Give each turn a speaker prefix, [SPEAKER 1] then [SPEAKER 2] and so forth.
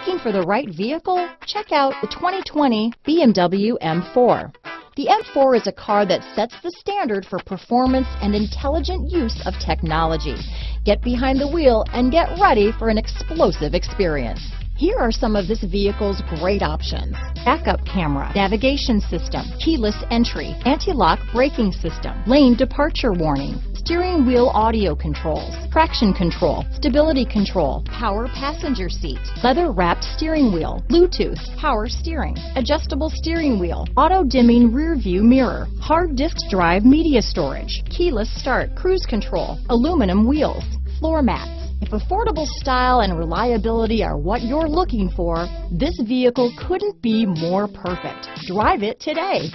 [SPEAKER 1] Looking for the right vehicle? Check out the 2020 BMW M4. The M4 is a car that sets the standard for performance and intelligent use of technology. Get behind the wheel and get ready for an explosive experience. Here are some of this vehicle's great options. Backup camera, navigation system, keyless entry, anti-lock braking system, lane departure warning, steering wheel audio controls, traction control, stability control, power passenger seat, leather wrapped steering wheel, Bluetooth, power steering, adjustable steering wheel, auto dimming rear view mirror, hard disk drive media storage, keyless start, cruise control, aluminum wheels, floor mats. If affordable style and reliability are what you're looking for, this vehicle couldn't be more perfect. Drive it today.